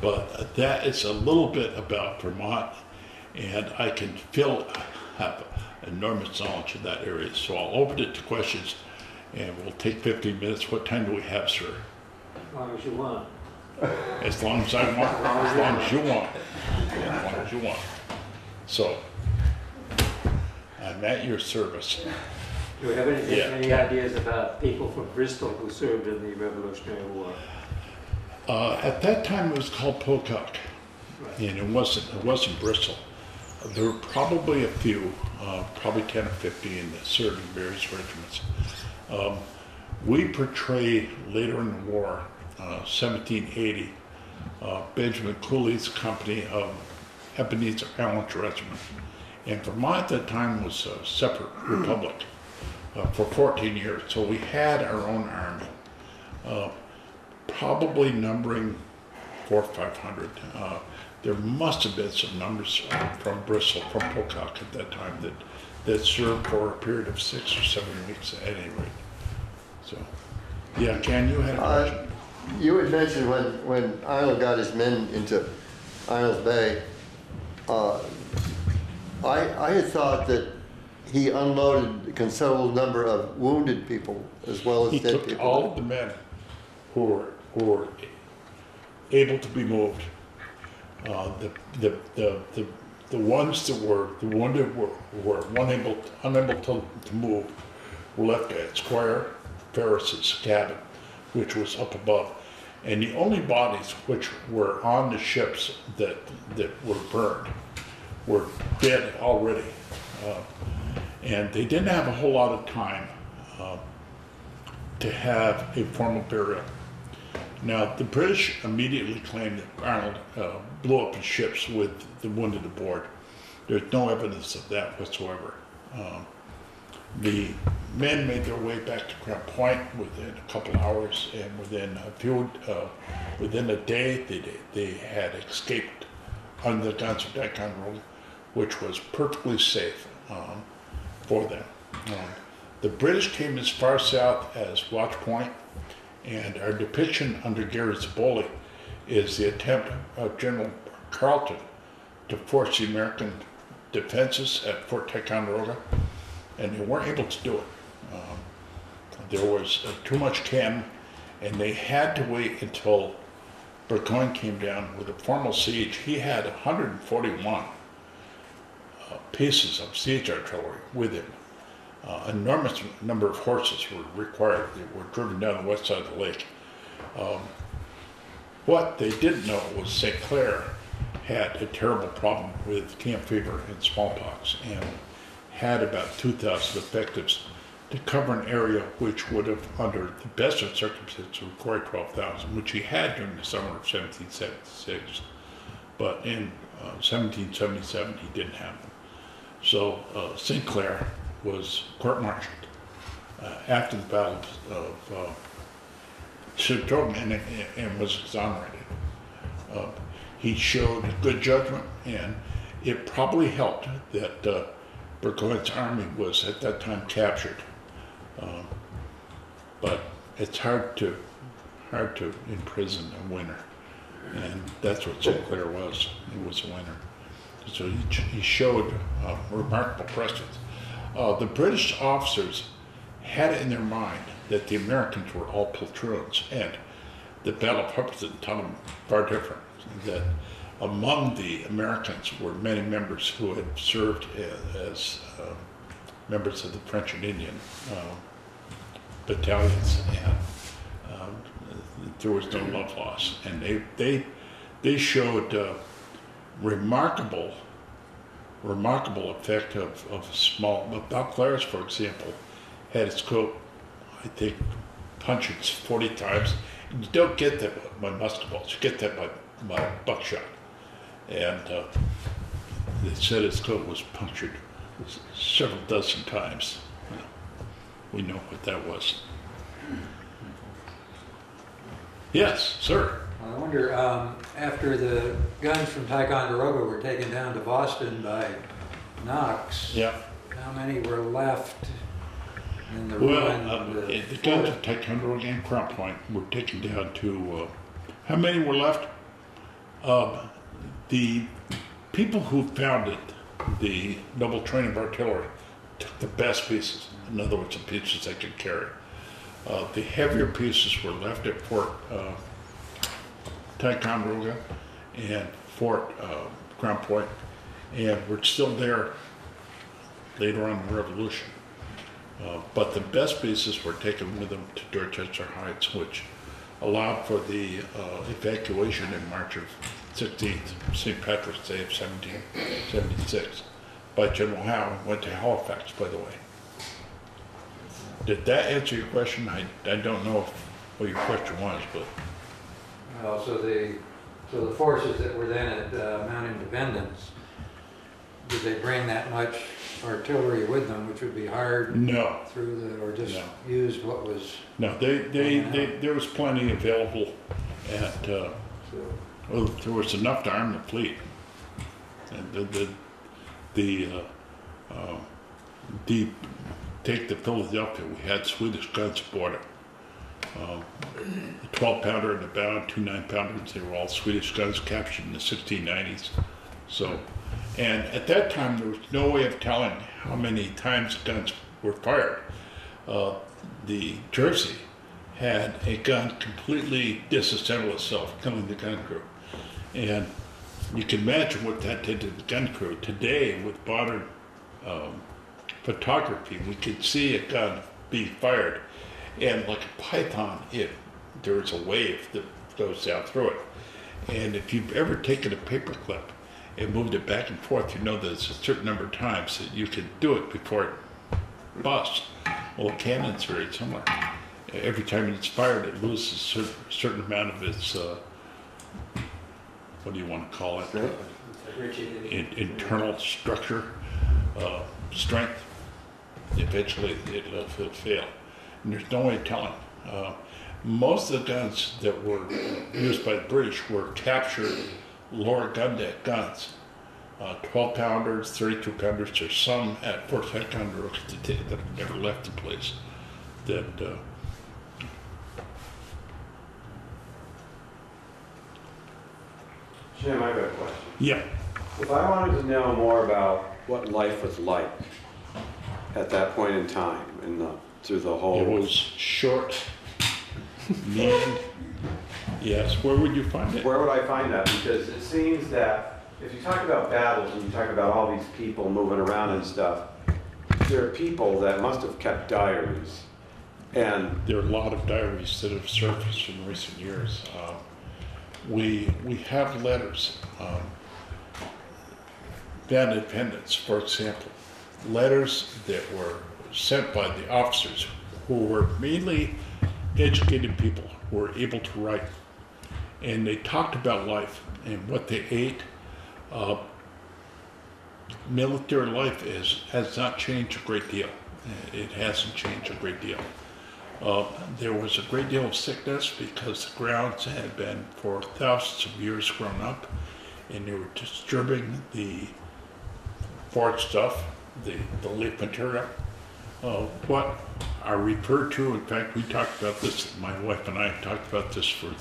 But that is a little bit about Vermont, and I can feel, have enormous knowledge of that area. So I'll open it to questions, and we'll take 15 minutes. What time do we have, sir? As long as you want. As long as I want, as long as you want, as long as you want. So, I'm at your service. Do you have any, Yeah. any ideas about people from Bristol who served in the Revolutionary War? Uh, at that time, it was called Pocock, and it wasn't, it wasn't Bristol. There were probably a few, uh, probably 10 or 15 that served in various regiments. Um, we portray later in the war, uh, 1780, uh, Benjamin Cooley's company of Ebenezer Allen's regiment. And Vermont at that time was a separate republic uh, for 14 years, so we had our own army. Uh, probably numbering four or five hundred. Uh, there must have been some numbers from Bristol, from Pocock at that time that that served for a period of six or seven weeks at any rate. So, yeah, Ken, you had a Uh, question. You had mentioned when, when Arnold got his men into Arnold Bay, uh, I, I had thought that he unloaded a considerable number of wounded people as well as he dead took people. all of the men who were who were able to be moved. Uh, the, the, the, the, the ones that were, the that were, were unable, unable to, to move were left at Squire Ferris's cabin, which was up above. And the only bodies which were on the ships that, that were burned were dead already. Uh, and they didn't have a whole lot of time uh, to have a formal burial. Now, the British immediately claimed that Arnold uh, blew up his ships with the wounded aboard. There's no evidence of that whatsoever. Um, the men made their way back to Crown Point within a couple hours, and within a few, uh, within a day, they, they had escaped under the of Ticonderoga, which was perfectly safe um, for them. Um, the British came as far south as Watch Point, and our depiction under Gary Zaboly is the attempt of General Carleton to force the American defenses at Fort Ticonderoga, and they weren't able to do it. Um, there was uh, too much cannon, and they had to wait until Burgoyne came down with a formal siege. He had 141 uh, pieces of siege artillery with him. Uh, enormous number of horses were required. They were driven down the west side of the lake. Um, what they didn't know was St. Clair had a terrible problem with camp fever and smallpox and had about 2,000 effectives to cover an area which would have, under the best of circumstances, required 12,000, which he had during the summer of 1776. But in uh, 1777, he didn't have them. So uh, St. Clair was court-martialed uh, after the Battle of uh, Saratoga and, and was exonerated. Uh, he showed good judgment, and it probably helped that uh, army was at that time captured. Um, but it's hard to hard to imprison a winner, and that's what St. Clair was. He was a winner. So he, he showed uh, remarkable presence. Uh, the British officers had it in their mind that the Americans were all platoons, and the Battle of Hubbardton taught them far different. That among the Americans were many members who had served as, uh, members of the French and Indian uh, battalions, and um, there was no love lost. And they they they showed uh, remarkable remarkable effect of, of small. Balcarres, for example, had its coat, I think, punctured 40 times. You don't get that by musket balls, you get that by, by buckshot. And uh, they said his coat was punctured several dozen times. We know what that was. Yes, sir. I wonder, um, after the guns from Ticonderoga were taken down to Boston by Knox, Yeah. how many were left in the Well, ruin? uh, of the the guns at Ticonderoga and Crown Point were taken down to, uh, how many were left? Uh, the people who founded the double train of artillery took the best pieces, in other words, the pieces they could carry. Uh, the heavier pieces were left at Fort uh, Ticonderoga and Fort uh, Crown Point, and were still there later on in the Revolution. Uh, but the best pieces were taken with them to Dorchester Heights, which allowed for the uh, evacuation in March of 16th, St. Patrick's Day of 1776, by General Howe, went to Halifax, by the way. Did that answer your question? I, I don't know what your question was, but Well, so the, so the forces that were then at uh, Mount Independence, did they bring that much artillery with them, which would be hard no, through the, or just No. used what was, no, they, they, they, there was plenty available at, uh, so, Well, there was enough to arm the fleet. And the, the, the, uh, uh, the, take the Philadelphia, we had Swedish guns aboard it. Um, the twelve pounder and the bow, two nine pounders, they were all Swedish guns captured in the sixteen nineties. So, and at that time, there was no way of telling how many times guns were fired. Uh, the Jersey had a gun completely disassemble itself, killing the gun crew. And you can imagine what that did to the gun crew. Today, with modern um, photography, we could see a gun be fired, and like a python, it there's a wave that goes down through it. And if you've ever taken a paper clip and moved it back and forth, you know there's a certain number of times that you can do it before it busts. Well, a cannon's very similar. Every time it's fired, it loses a certain, certain amount of its, uh, what do you want to call it? Rigidity. in, internal structure, uh, strength, eventually it'll, it'll fail. And there's no way of telling. Uh, most of the guns that were used by the British were captured lower gun deck guns. Uh, 12 pounders, 32 pounders, there's some at Fort Ticonderoga that that have never left the place. That, uh, Jim, I've got a question. yeah, If I wanted to know more about what life was like at that point in time, in the, through the whole. it was short, mean. Yes, where would you find it? Where would I find that? Because it seems that if you talk about battles and you talk about all these people moving around and stuff, there are people that must have kept diaries. And There are a lot of diaries that have surfaced in recent years. Um, we we have letters. Um, Van Independence, for example, letters that were sent by the officers who were mainly educated people who were able to write, and they talked about life and what they ate. Uh, military life is has not changed a great deal. It hasn't changed a great deal. Uh, there was a great deal of sickness because the grounds had been for thousands of years grown up and they were disturbing the forage stuff, the, the leaf material. Uh, what are referred to, in fact, we talked about this, my wife and I talked about this for,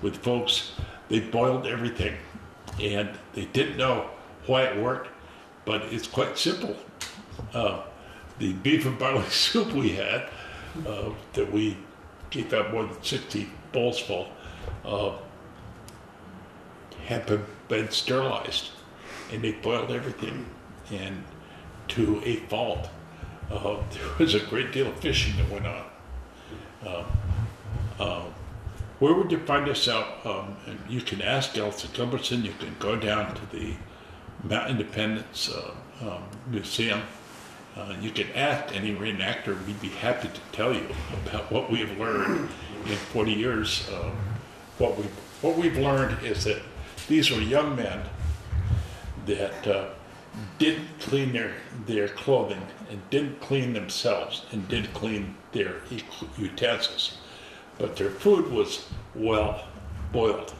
with folks. They boiled everything and they didn't know why it worked, but it's quite simple. Uh, the beef and barley soup we had, uh, that we gave out more than 60 bowls full, uh, had been, been sterilized. And they boiled everything and to a fault. Uh, there was a great deal of fishing that went on. Uh, where would you find this out? Um, you can ask Elsa Gilbertson, you can go down to the Mount Independence uh, um, Museum. Uh, you can ask any reenactor, we'd be happy to tell you about what we've learned in 40 years. Uh, what, we, what we've learned is that these were young men that uh, didn't clean their, their clothing and didn't clean themselves and didn't clean their utensils. But their food was well boiled.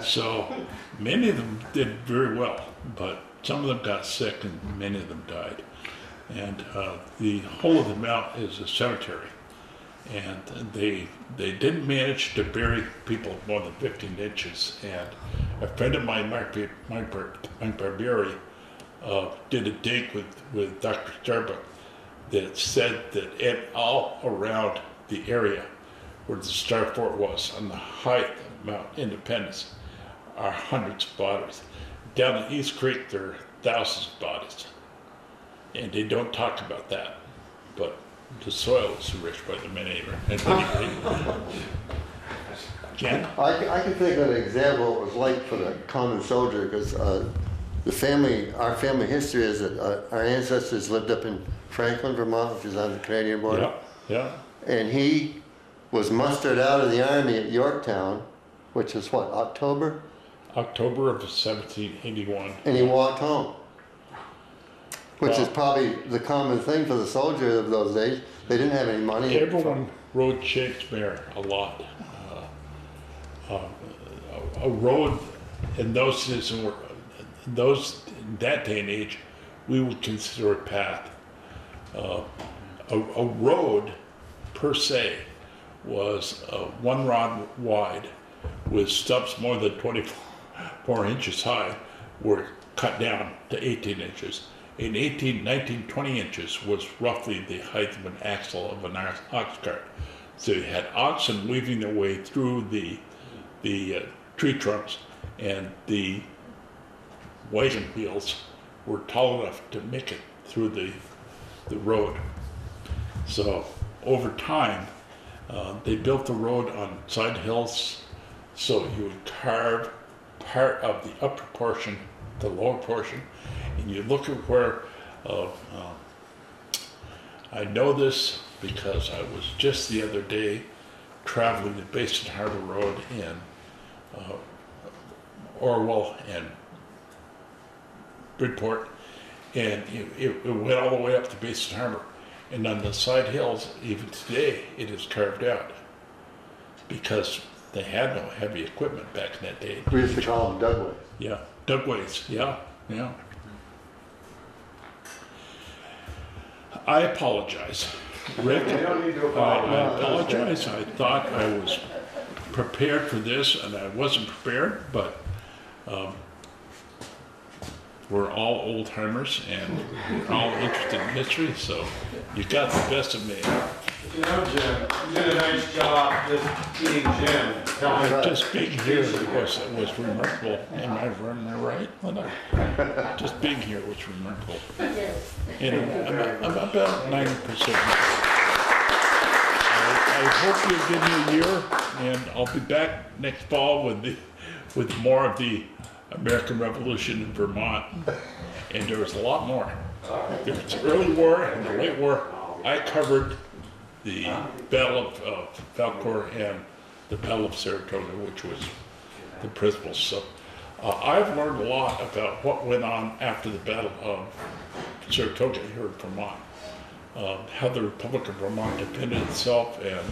So many of them did very well, but some of them got sick and many of them died. And uh, the whole of the mount is a cemetery. And they they didn't manage to bury people more than 15 inches. And a friend of mine, Mike, Mike, Mike Barbieri, uh, did a dig with, with Dr. Starbuck that said that at, all around the area where the Star Fort was, on the height of Mount Independence, are hundreds of bodies. Down in East Creek, there are thousands of bodies. And they don't talk about that. But the soil is enriched by the many. Ken? I, can- I can think of an example it was like for the common soldier, because uh, the family, our family history is that uh, our ancestors lived up in Franklin, Vermont, which is on the Canadian border. Yeah, yeah. And he was mustered out of the army at Yorktown, which is what, October? October of 1781. And he walked home. Which is probably the common thing for the soldier of those days. They didn't have any money. Everyone rode shank's mare a lot. Uh, uh, a, road in those days, were- those that day and age, we would consider a path. Uh, a, a road, per se, was uh, one rod wide, with stubs more than 24 inches high, were cut down to 18 inches. In 18, 19, 20 inches was roughly the height of an axle of an ox ox cart. So you had oxen weaving their way through the the uh, tree trunks, and the wagon wheels were tall enough to make it through the the road. So over time, uh, they built the road on side hills, so you would carve part of the upper portion, the lower portion, and you look at where. Uh, uh, I know this because I was just the other day traveling the Basin Harbor Road in uh, Orwell and Bridport, and it, it, it went all the way up to Basin Harbor. And on the side hills, even today, it is carved out because they had no heavy equipment back in that day. We used to call them Dugways. Yeah, Dugways, yeah, yeah. I apologize. Rick, You don't need to I, apologize. I apologize. I thought I was prepared for this and I wasn't prepared, but um, we're all old timers and we're all interested in history, so you got the best of me. You know, Jim, you did a nice job just being Jim. Just being here was, was remarkable. Am I, am I right? Linda? Just being here was remarkable. And I'm, I'm about ninety percent. I, I hope you'll give me a year and I'll be back next fall with the, with more of the American Revolution in Vermont. And there was a lot more. There was the early war and the late war. I covered the Battle of, of Valcour and the Battle of Saratoga, which was the principal. So uh, I've learned a lot about what went on after the Battle of Saratoga here in Vermont. Um, how the Republic of Vermont defended itself and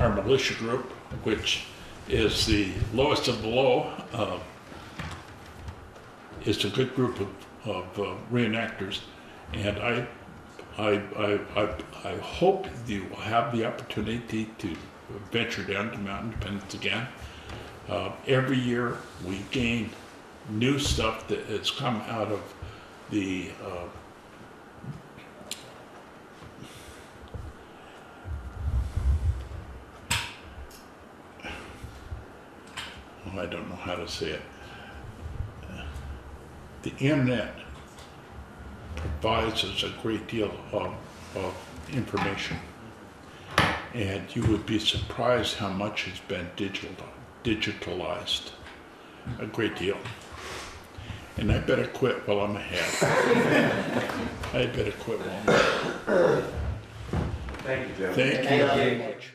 our militia group, which is the lowest of the low, um, is a good group of, of uh, reenactors. And I, I, I, I, I hope you will have the opportunity to venture down to Mount Independence again. Uh, every year we gain new stuff that has come out of the uh, I don't know how to say it. The internet provides us a great deal of, of information. And you would be surprised how much has been digital, digitalized. A great deal. And I better quit while I'm ahead. I better quit while I'm ahead. Thank you, Jim. Thank you very much.